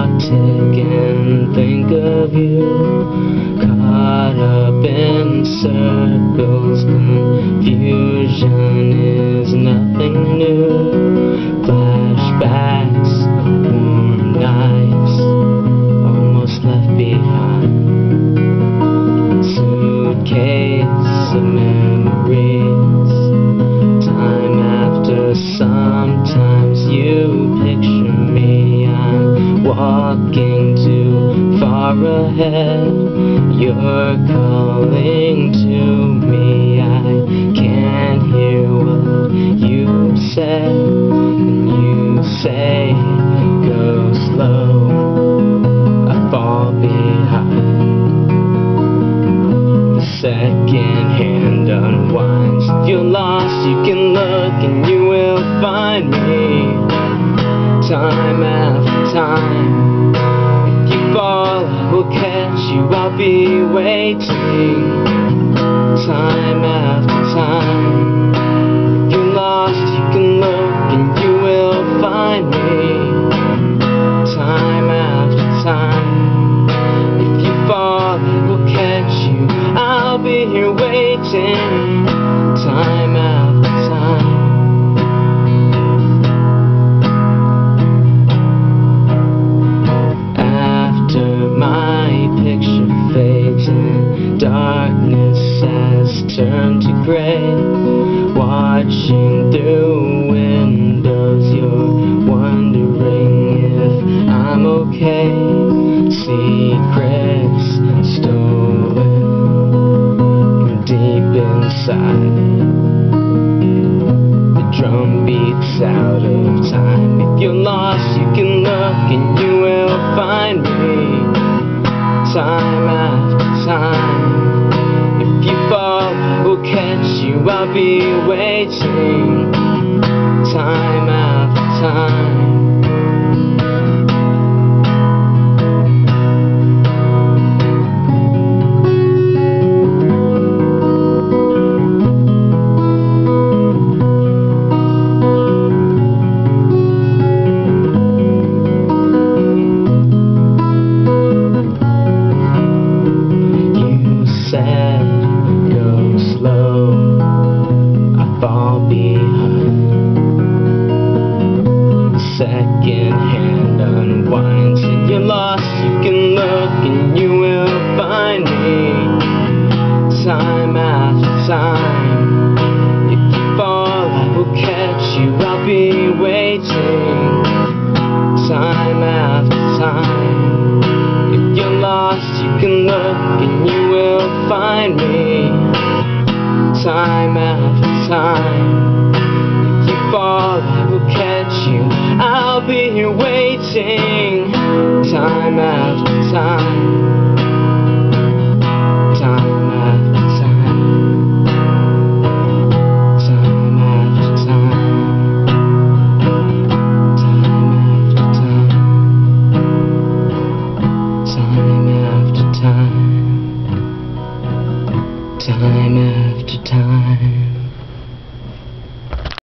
toxic and think of you. Caught up in circles, confusion is nothing new. Walking too far ahead. You're calling to me. I can't hear what you said. And you say, go slow. I fall behind. The second hand unwinds. You're lost, you can look and you will find me. Time I'll be waiting. Time after has turned to gray, watching through windows, you're wondering if I'm okay. Secrets stolen deep inside. The drum beats out of time. If you're lost, you can look and you will find me. I'll be waiting. Time after time. Behind. Second hand unwinds, and you're lost. You can look and you will find me. Time after time. If you fall, I will catch you. I'll be waiting. Time after time. If you're lost, you can look and you will find me time after time. If you fall, I will catch you. I'll be here waiting, time after time. Time after time. Time after time. Time after time. Time after time time after time.